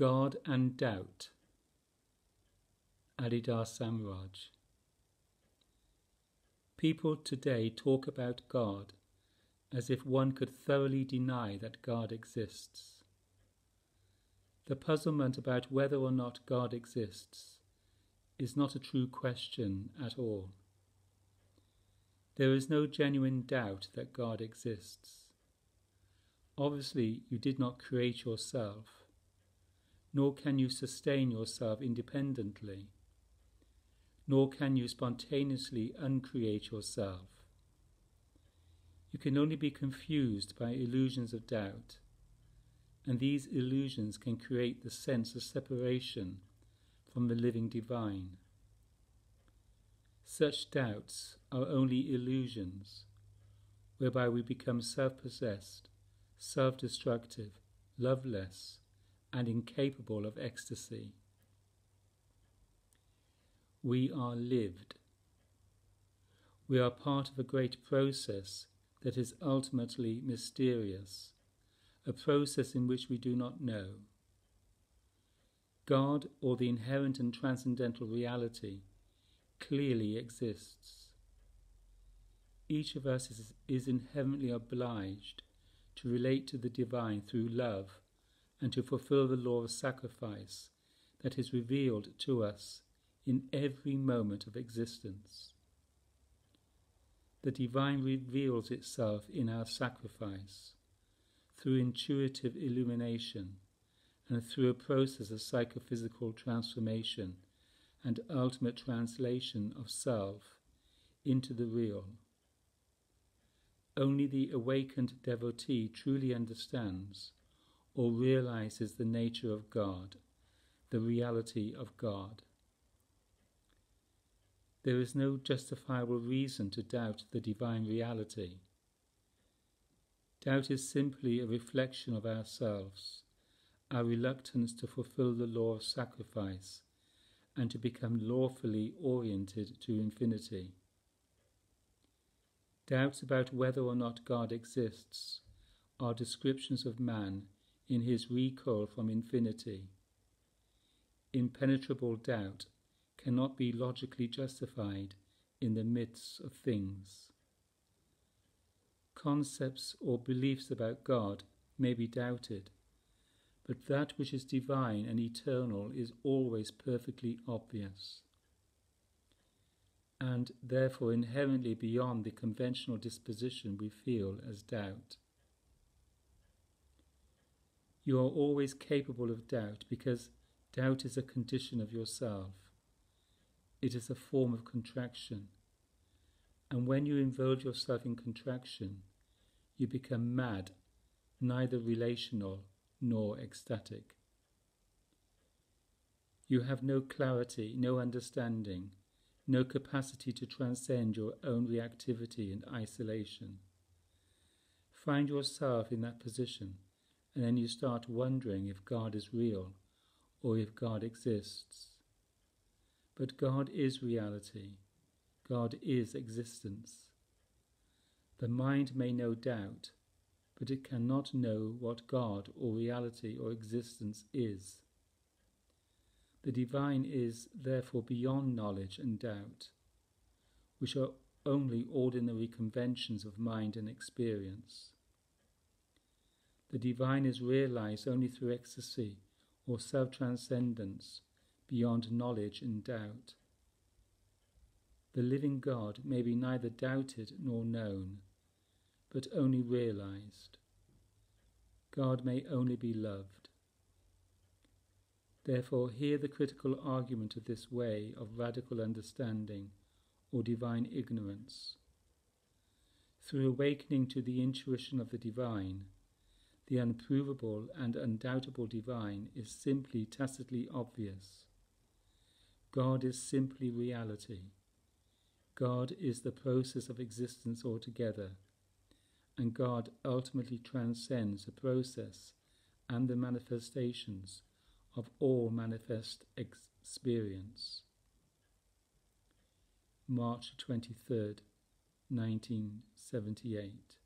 God and Doubt. Adi Da Samraj. People today talk about God as if one could thoroughly deny that God exists. The puzzlement about whether or not God exists is not a true question at all. There is no genuine doubt that God exists. Obviously, you did not create yourself, nor can you sustain yourself independently, nor can you spontaneously uncreate yourself. You can only be confused by illusions of doubt, and these illusions can create the sense of separation from the living divine. Such doubts are only illusions, whereby we become self possessed, self destructive, loveless, and incapable of ecstasy. We are lived. We are part of a great process that is ultimately mysterious, a process in which we do not know. God, or the inherent and transcendental reality, clearly exists. Each of us is, is inherently obliged to relate to the divine through love and to fulfill the law of sacrifice that is revealed to us in every moment of existence. The divine reveals itself in our sacrifice through intuitive illumination and through a process of psychophysical transformation and ultimate translation of self into the real. Only the awakened devotee truly understands or realizes the nature of God, the reality of God. There is no justifiable reason to doubt the divine reality. Doubt is simply a reflection of ourselves, our reluctance to fulfill the law of sacrifice and to become lawfully oriented to infinity. Doubts about whether or not God exists are descriptions of man in his recoil from infinity. Impenetrable doubt cannot be logically justified in the midst of things. Concepts or beliefs about God may be doubted, but that which is divine and eternal is always perfectly obvious, and therefore inherently beyond the conventional disposition we feel as doubt. You are always capable of doubt because doubt is a condition of yourself. It is a form of contraction. And when you involve yourself in contraction, you become mad, neither relational nor ecstatic. You have no clarity, no understanding, no capacity to transcend your own reactivity and isolation. Find yourself in that position, and then you start wondering if God is real or if God exists. But God is reality. God is existence. The mind may know doubt, but it cannot know what God or reality or existence is. The divine is therefore beyond knowledge and doubt, which are only ordinary conventions of mind and experience. The divine is realized only through ecstasy or self transcendence beyond knowledge and doubt. The living God may be neither doubted nor known but only realized. God may only be loved. Therefore, hear the critical argument of this way of radical understanding or divine ignorance. Through awakening to the intuition of the divine, the unprovable and undoubtable divine is simply tacitly obvious. God is simply reality. God is the process of existence altogether and God ultimately transcends the process and the manifestations of all manifest experience. March 23rd, 1978.